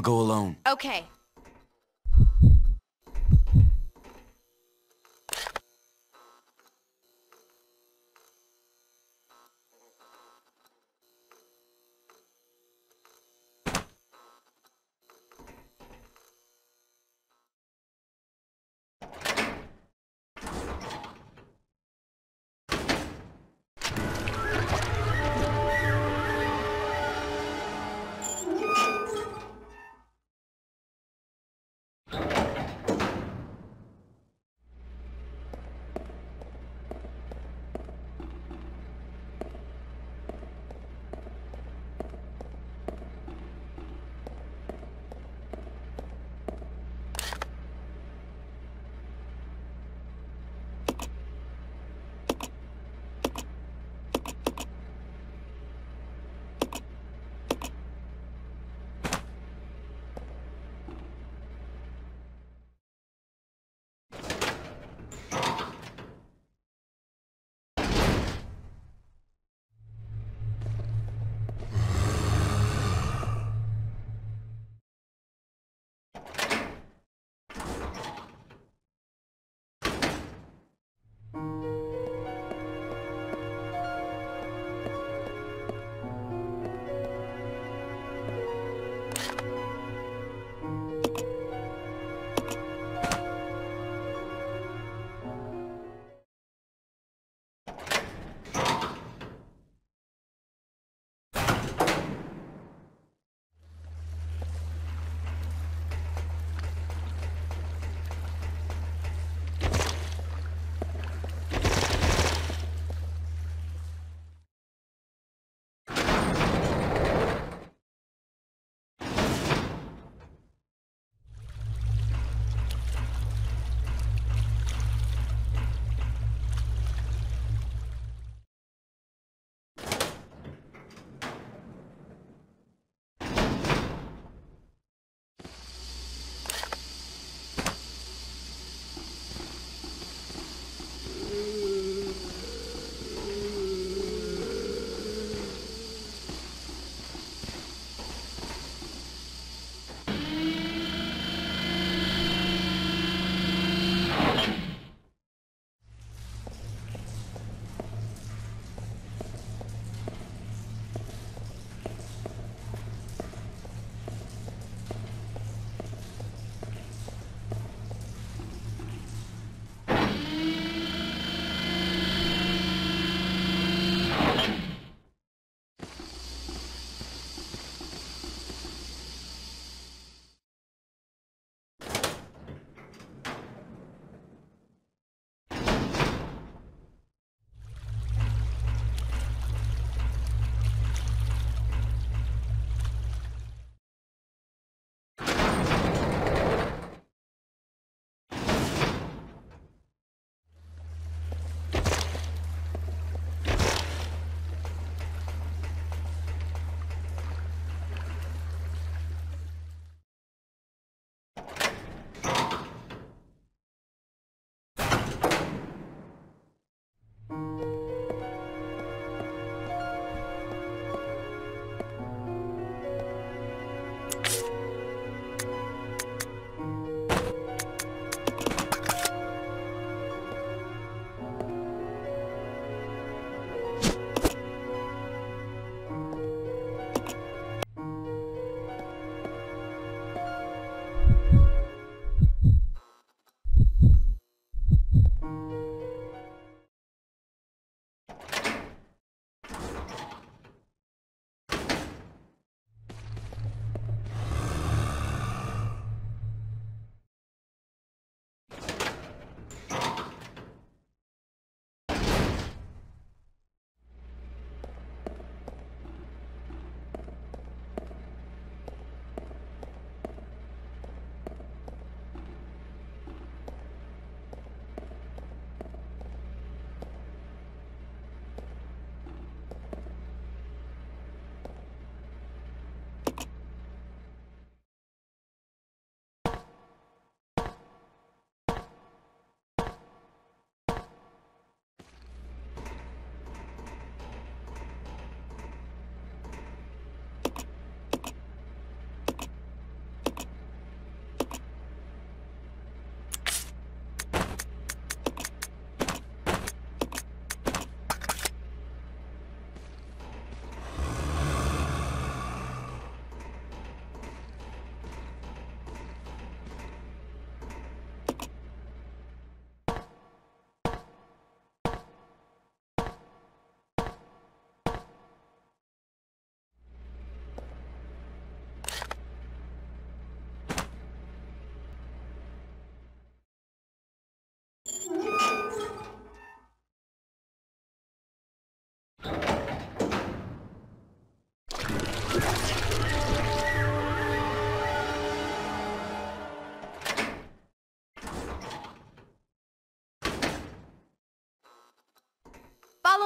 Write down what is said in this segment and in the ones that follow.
I'll go alone. Okay.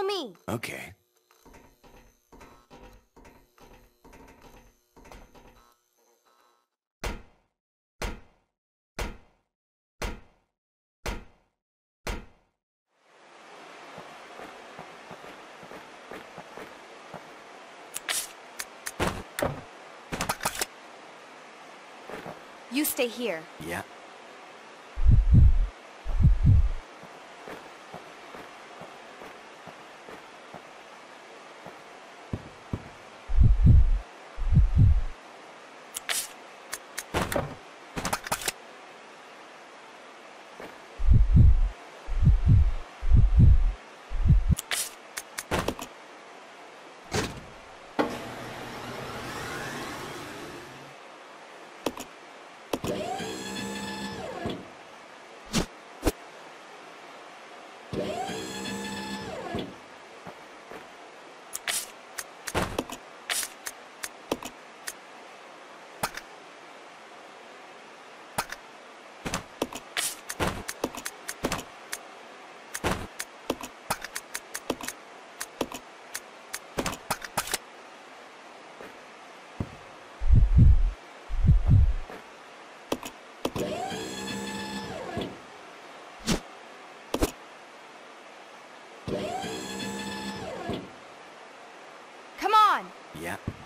Me. Okay. You stay here. Yeah. On!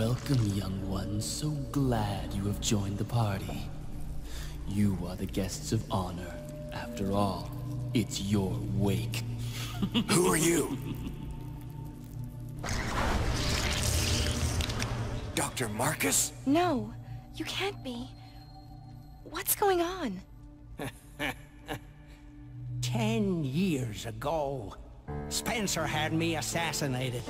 Welcome, young one. So glad you have joined the party. You are the guests of honor. After all, it's your wake. Who are you? Dr. Marcus? No, you can't be. What's going on? Ten years ago, Spencer had me assassinated.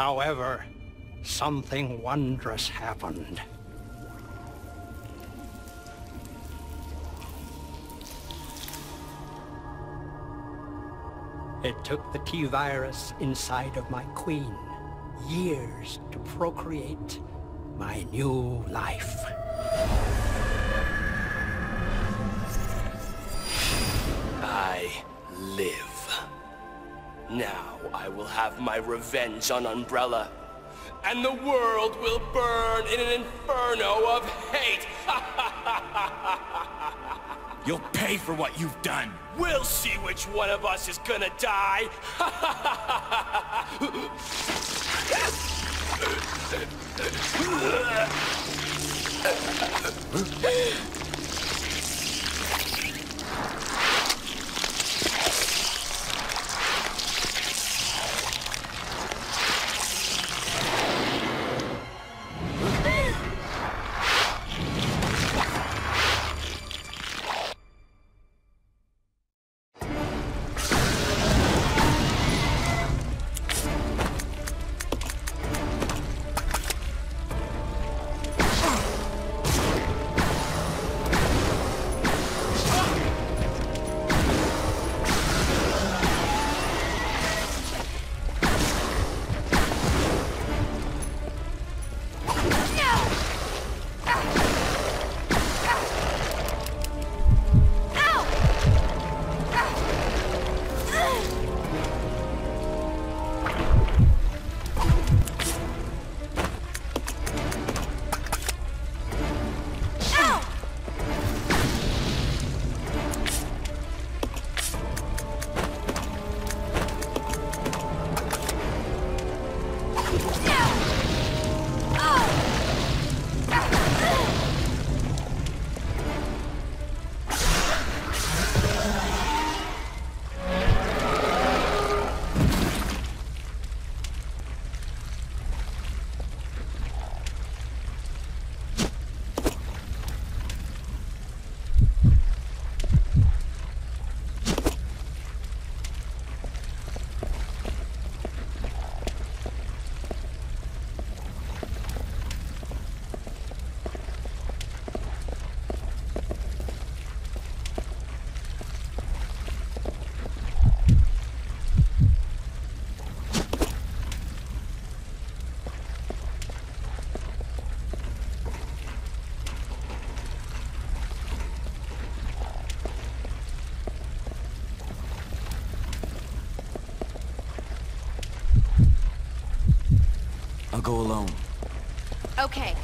However, something wondrous happened. It took the T-virus inside of my queen years to procreate my new life. I live. Now I will have my revenge on Umbrella. And the world will burn in an inferno of hate! You'll pay for what you've done. We'll see which one of us is gonna die! go alone. Okay.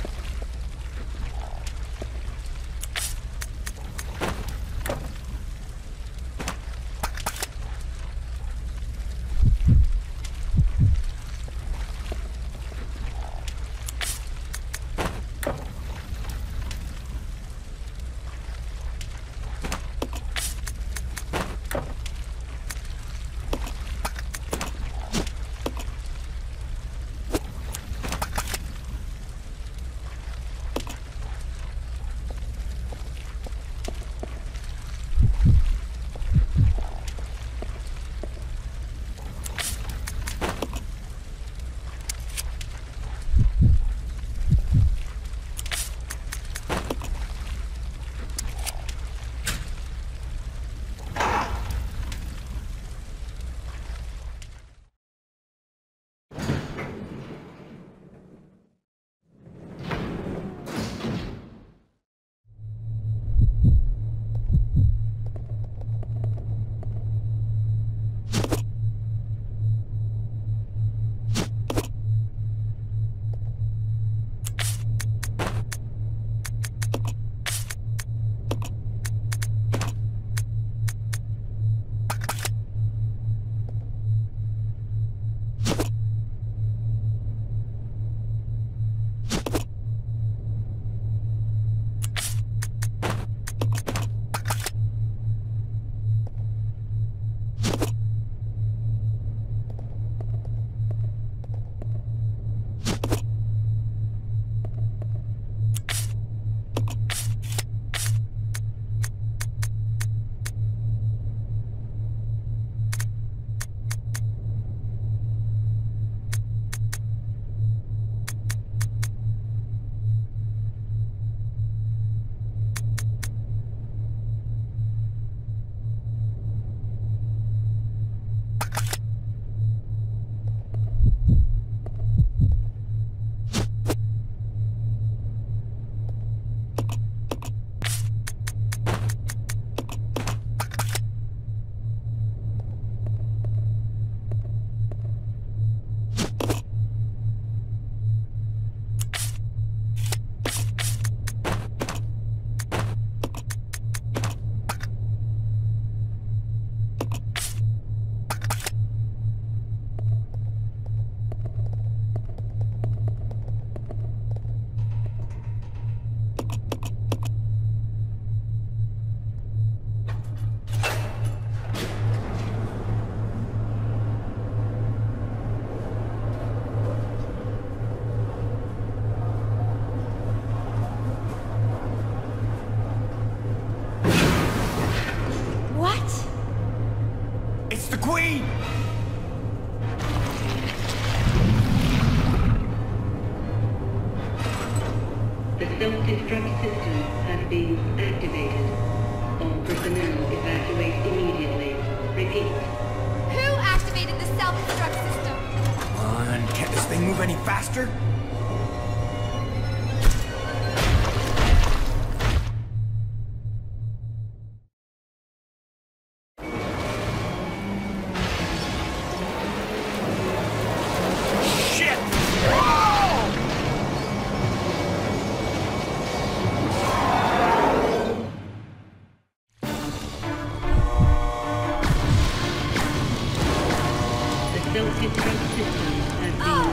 The has been activated. All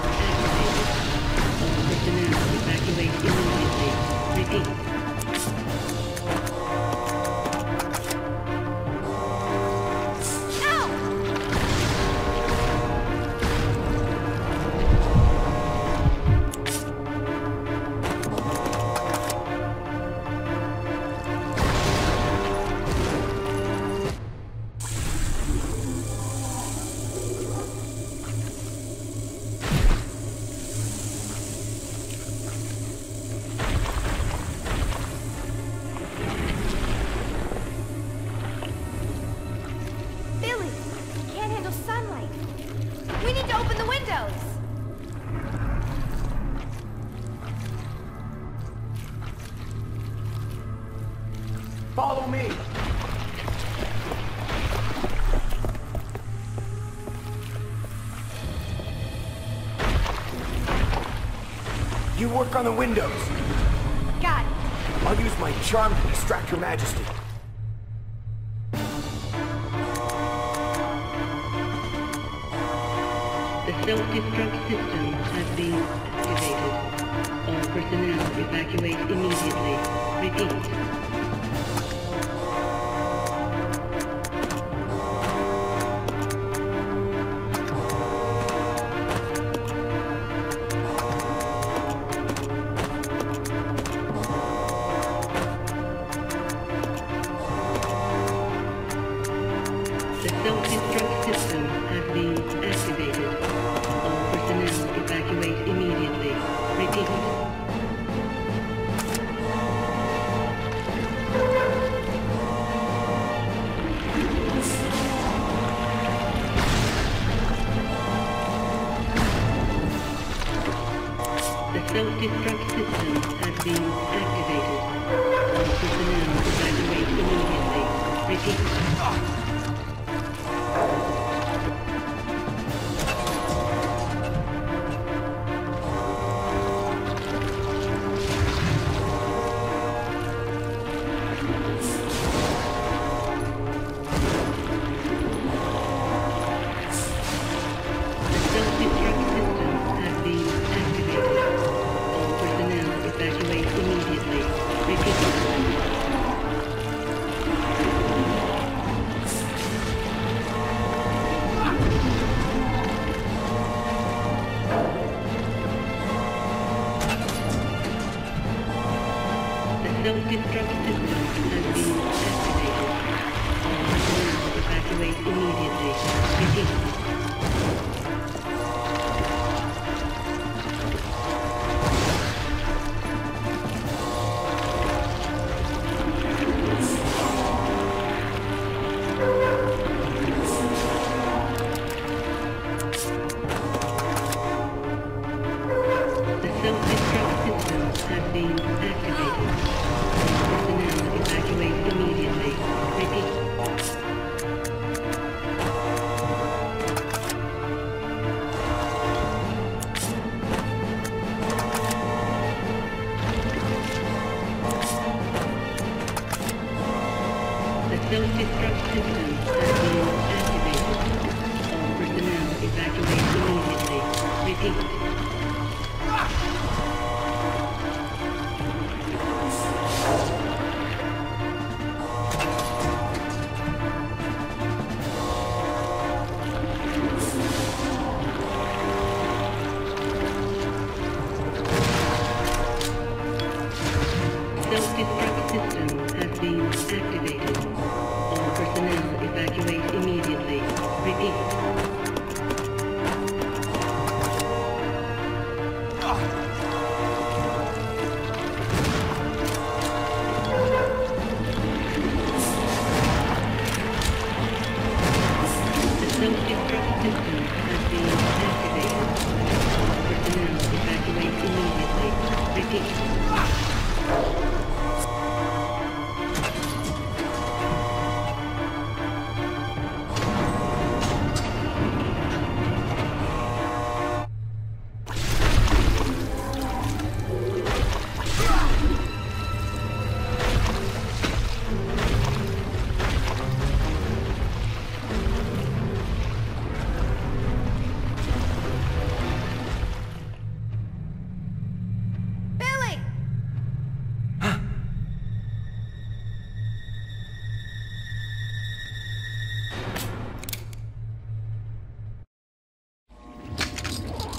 personnel evacuate immediately. Repeat. Follow me! You work on the windows. Got it. I'll use my charm to distract your majesty. The self-destruct system has been activated. All personnel evacuate immediately. Repeat. Self-destruct system has been activated. All personnel evacuate immediately. Self-destruct system has been activated. All personnel evacuate immediately. Repeat. Repeat.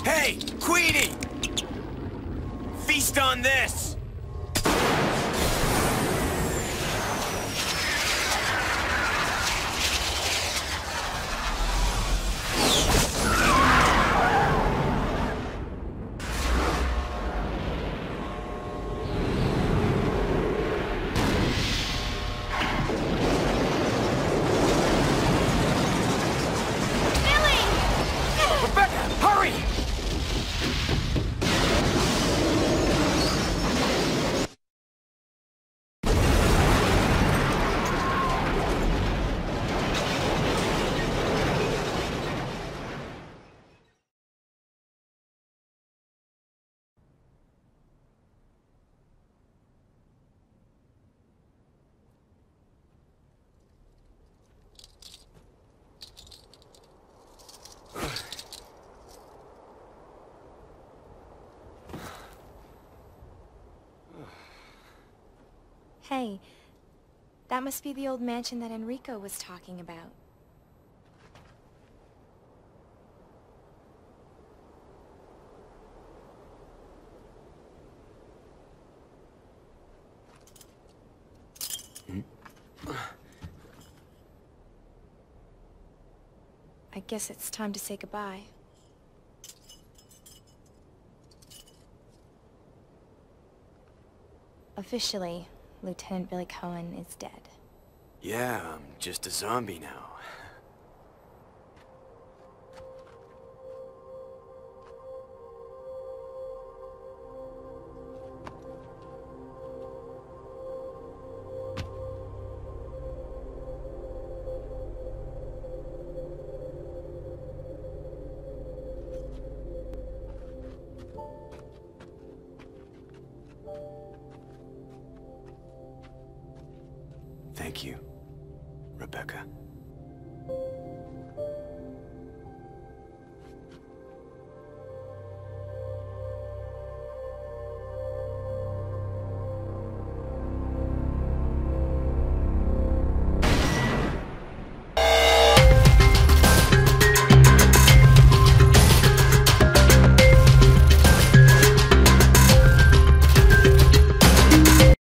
Hey, Queenie! Feast on this! Hey, that must be the old mansion that Enrico was talking about. I guess it's time to say goodbye. Officially, Lieutenant Billy Coen is dead. Yeah, I'm just a zombie now. Thank you.